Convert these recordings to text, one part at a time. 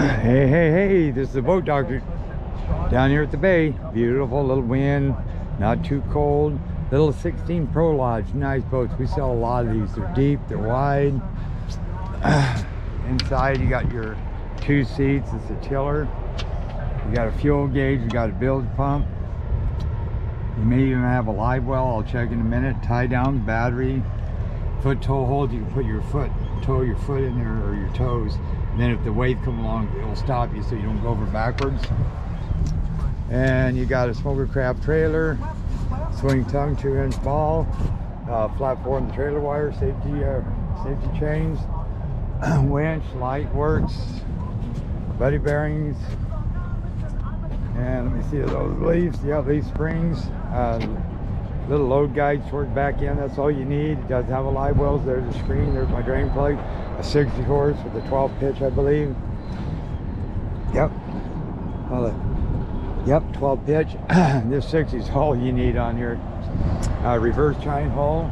Hey, hey, hey, this is the boat doctor down here at the bay. Beautiful little wind, not too cold. Little 16 Pro Lodge, nice boats. We sell a lot of these. They're deep, they're wide. Inside you got your two seats, it's a tiller. You got a fuel gauge, you got a bilge pump. You may even have a live well, I'll check in a minute. Tie down battery, foot toe hold, you can put your foot, toe your foot in there or your toes. And then if the wave come along, it'll stop you so you don't go over backwards. And you got a Smoker Craft trailer, swing tongue, two inch ball, uh, flat form trailer wire, safety, uh, safety chains, winch, light works, buddy bearings, and let me see those leaves. Yeah, leaf springs. Uh, little load guide towards back end. That's all you need. It does have a live wells. There's a screen. There's my drain plug. A 60 horse with a 12 pitch, I believe. Yep. Yep, 12 pitch. this 60 is all you need on your uh, reverse chine hull.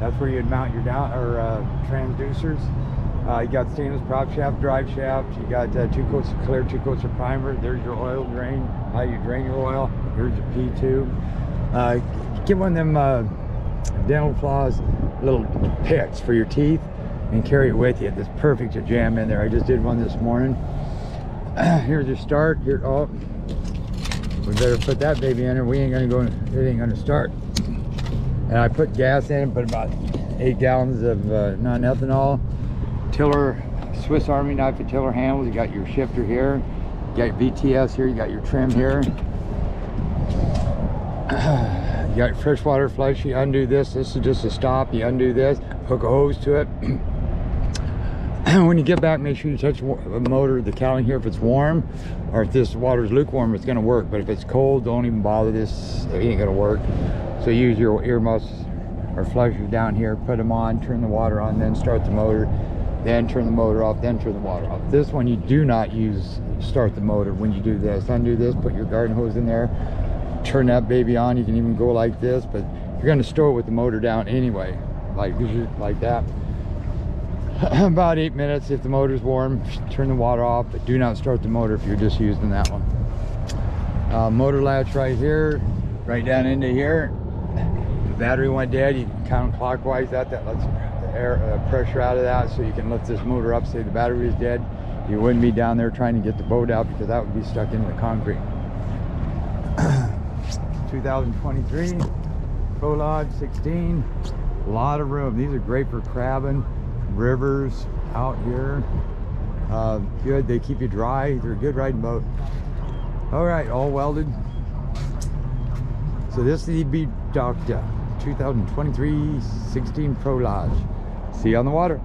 That's where you'd mount your down or uh, transducers. Uh, you got stainless prop shaft, drive shaft. You got uh, two coats of clear, two coats of primer. There's your oil drain. How you drain your oil. Here's your P2. Uh, get one of them uh, dental floss little picks for your teeth and carry it with you. It's perfect to jam in there. I just did one this morning. Here's your start. Here, oh, we better put that baby in there. We ain't gonna go. It ain't gonna start. And I put gas in. Put about eight gallons of uh, non-ethanol tiller, Swiss Army knife and tiller handles. You got your shifter here. You got your VTS here. You got your trim here. You got your freshwater flush. You undo this. This is just a stop. You undo this. Hook a hose to it. when you get back, make sure you touch the motor, the cowling here if it's warm, or if this water is lukewarm, it's going to work. But if it's cold, don't even bother this. It ain't going to work. So use your ear earmuffs or flushers down here. Put them on. Turn the water on. Then start the motor then turn the motor off, then turn the water off. This one you do not use start the motor when you do this. Undo this, put your garden hose in there, turn that baby on. You can even go like this, but you're gonna store it with the motor down anyway, like, like that. About eight minutes, if the motor's warm, turn the water off, but do not start the motor if you're just using that one. Uh, motor latch right here, right down into here. The battery went dead, you count clockwise that, that lets the air uh, pressure out of that so you can lift this motor up say the battery is dead you wouldn't be down there trying to get the boat out because that would be stuck in the concrete 2023 Pro Lodge 16 a lot of room. These are great for crabbing rivers out here. Uh, good they keep you dry. They're a good riding boat. All right all welded. So this is the Doctor 2023 16 Pro Lodge See you on the water.